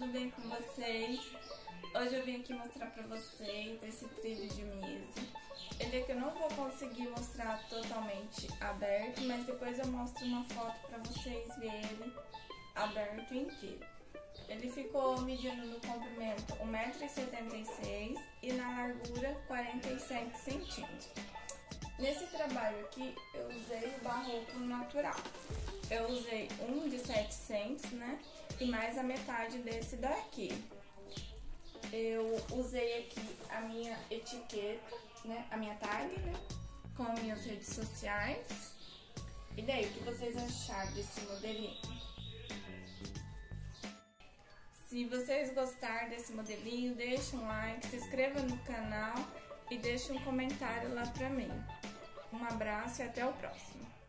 tudo bem com vocês? Hoje eu vim aqui mostrar pra vocês esse trilho de Mise. Ele é que eu não vou conseguir mostrar totalmente aberto, mas depois eu mostro uma foto pra vocês verem ele aberto inteiro. Ele ficou medindo no comprimento 1,76m e na largura 47 centímetros. Nesse trabalho aqui, eu usei o barroco natural. Eu usei um de 700, né? E mais a metade desse daqui. Eu usei aqui a minha etiqueta, né? A minha tag, né? Com minhas redes sociais. E daí, o que vocês acharam desse modelinho? Se vocês gostaram desse modelinho, deixa um like, se inscreva no canal e deixa um comentário lá pra mim. Um abraço e até o próximo.